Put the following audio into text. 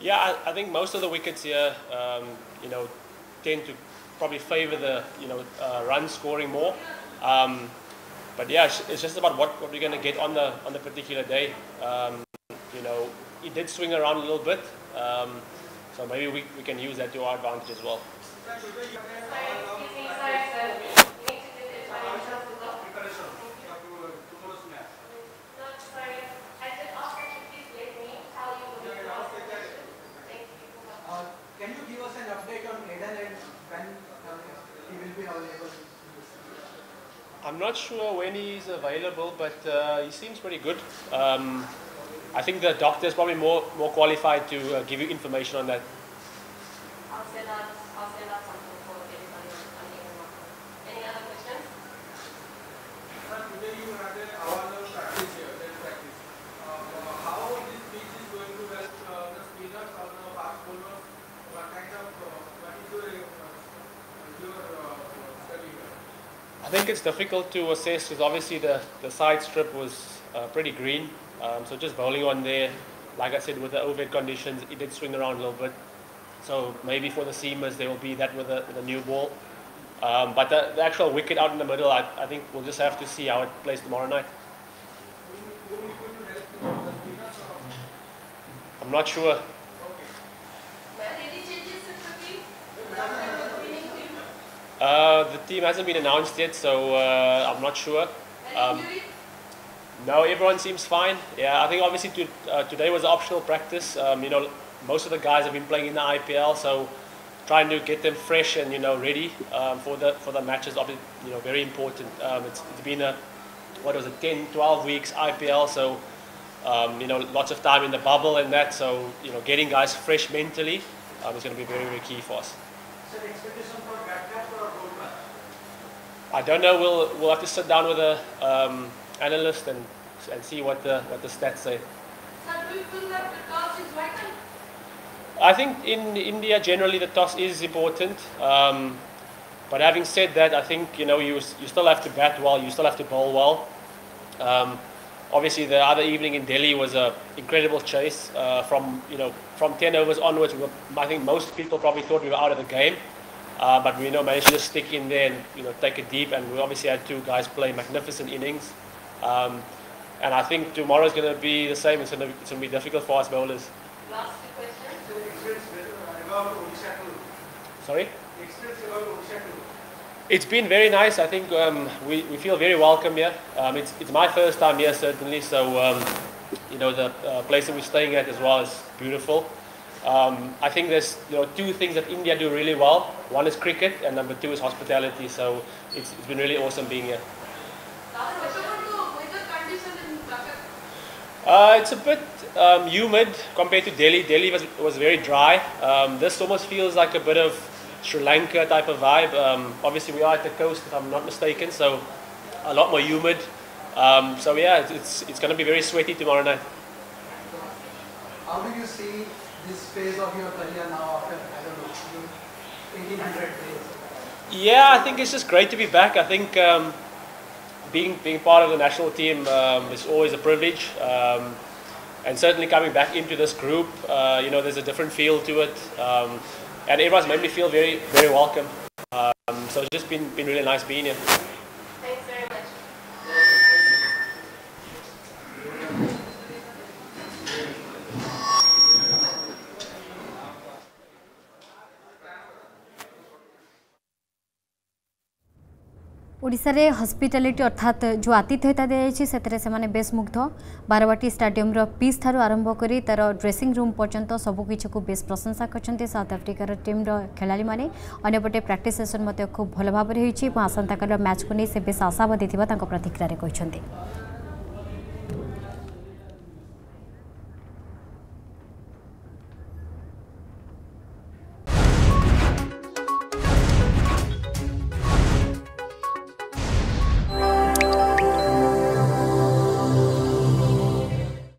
Yeah, I, I think most of the wickets here, um, you know, tend to probably favour the, you know, uh, run scoring more. Um, but yeah, it's, just about what, what we're going to get on the on the particular day. Um, you know, it did swing around a little bit, um, so maybe we, we can use that to our advantage as well. Uh, Can you give us an update on Aiden and when uh, I'm not sure when he's available, but uh, he seems pretty good. Um, I think the doctor is probably more more qualified to uh, give you information on that. I'll send out, I'll send out something for everybody on on the email. Any other questions? Sir, today you had an hour-long practice here, test practice. Uh, how this pitch is going to help uh, the spinners or the fast bowlers? What kind of, uh, what is your, uh, your uh, study here? I think it's difficult to assess because obviously the, the side strip was uh, pretty green. Um, so just bowling on there, like I said, with the overhead conditions, it did swing around a little bit. So maybe for the seamers, there will be that with a, with a new ball. Um, but the, the actual wicket out in the middle, I, I think we'll just have to see how it plays tomorrow night. I'm not sure. Any changes in the team? Uh, the team hasn't been announced yet, so uh, I'm not sure. Um, No, everyone seems fine. Yeah, I think obviously to, uh, today was optional practice. Um, you know, most of the guys have been playing in the IPL, so trying to get them fresh and you know ready um, for the for the matches. Obviously, you know, very important. Um, it's, it's been a what was it, 10, 12 weeks IPL, so um, you know lots of time in the bubble and that. So you know, getting guys fresh mentally um, is going to be very very key for us. Sir, expectation for Batcraft or Goldman? I don't know. We'll we'll have to sit down with a um, analyst and and see what the what the stats say. Sir, do you feel that the toss is vital? I think in India generally the toss is important. Um, but having said that, I think you know you you still have to bat well, you still have to bowl well. Um, obviously, the other evening in Delhi was a incredible chase uh, from you know from 10 overs onwards. We were, I think most people probably thought we were out of the game, uh, but we you know managed to just stick in there and you know take it deep. And we obviously had two guys play magnificent innings. Um, and I think tomorrow is going to be the same. It's going to it's going to be difficult for us bowlers. Last two questions. Sir, experience about Odisha tour. Sorry. It's been very nice. I think um, we, we feel very welcome here. Um, it's, it's my first time here, certainly. So, um, you know, the uh, place that we're staying at as well is beautiful. Um, I think there's you know two things that India do really well. One is cricket, and number two is hospitality. So it's, it's been really awesome being here. Uh, it's a bit um, humid compared to Delhi. Delhi was, was very dry. Um, this almost feels like a bit of Sri Lanka type of vibe. Um, obviously, we are at the coast, if I'm not mistaken, so a lot more humid. Um, so yeah, it's it's, it's going to be very sweaty tomorrow night. How do you see this phase of your career now after, I don't know, 1800 days? Yeah, I think it's just great to be back. I think um, being being part of the national team um, is always a privilege, um, and certainly coming back into this group, uh, you know, there's a different feel to it, um, and everyone's made me feel very very welcome. Um, so it's just been been really nice being here. ଓଡ଼ିଶାରେ hospitality ଅର୍ଥାତ୍ ଯେଉଁ ଆତିଥ୍ୟତା ଦିଆଯାଇଛି ସେଥିରେ ସେମାନେ ବେଶ୍ ମୁଗ୍ଧ ବାରବାଟୀ ଷ୍ଟାଡିୟମର pitch ଠାରୁ ଆରମ୍ଭ କରି ତା'ର ଡ୍ରେସିଂ ରୁମ୍ ପର୍ଯ୍ୟନ୍ତ ସବୁକିଛିକୁ ବେଶ୍ ପ୍ରଶଂସା କରିଛନ୍ତି ସାଉଥ୍ ଆଫ୍ରିକାର ଟିମ୍ର ଖେଳାଳିମାନେ ଅନ୍ୟପଟେ ପ୍ରାକ୍ଟିସ୍ ସେସନ୍ ମଧ୍ୟ ଖୁବ୍ ଭଲ ଭାବରେ ହୋଇଛି ଏବଂ ଆସନ୍ତାକାଲିର ମ୍ୟାଚ୍କୁ ନେଇ ସେ ବେଶ୍ ଆଶାବାଦୀ ଥିବା ତାଙ୍କ ପ୍ରତିକ୍ରିୟାରେ କହିଛନ୍ତି